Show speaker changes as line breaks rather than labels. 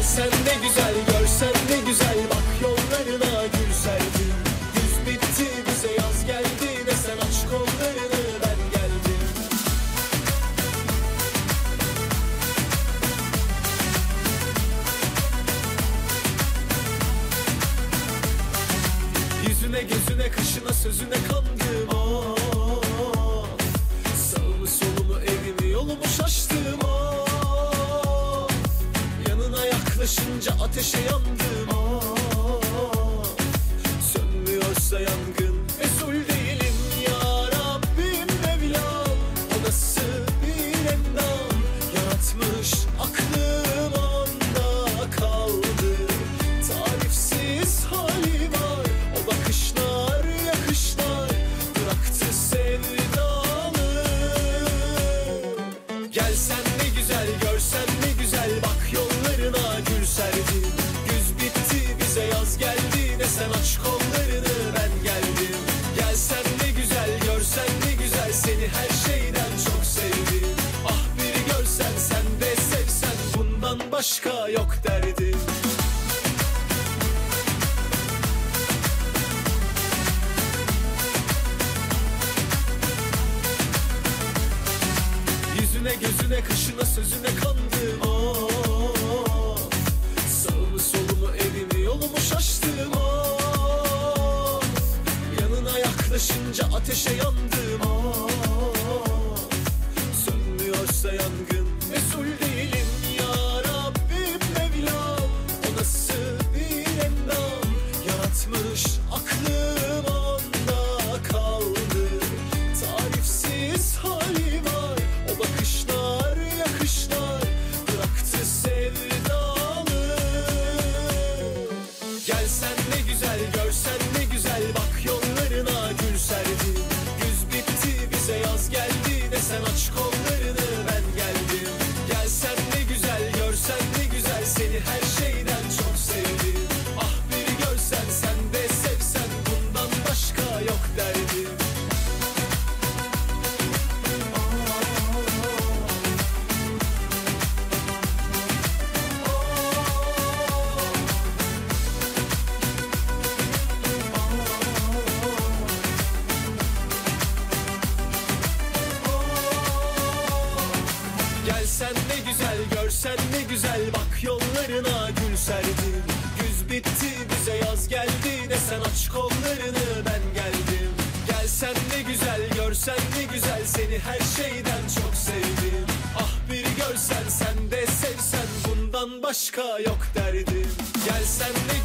Gelsen ne güzel görsen ne güzel. Bak yollarına gül serdim Güz bitti bize yaz geldi Ne sen aç kollarını ben geldim. Yüzüne gözüne kaşına sözüne kandım. Ah. Sağımı solumu evimi yolumu şaştım yaklaşınca ateşe yandım. Ah. Sönmüyorsa yangın. Mesul değilim ya Rabbim Mevlam. Nasıl bir endam yaratmış aklım onda kaldı. Tarifsiz hali var. O bakışlar yakışlar bıraktı sevdalı Gelsen sen aç kollarını ben geldim. Gelsen ne güzel görsen ne güzel. Seni her şeyden çok sevdim. Ah bir görsen sen de sevsen. Bundan başka yok derdim. Yüzüne gözüne kaşına sözüne kandım ateşe yandım ah. Sönmüyorsa yangın mesul değilim Gelsen ne güzel görsen ne güzel. Bak yollarına gül serdim Güz bitti bize yaz geldi ne sen aç kollarını ben geldim. Gelsen ne güzel görsen ne güzel. Seni her şeyden çok sevdim. Ah bir görsen sen de sevsen bundan başka yok derdim. Gelsen ne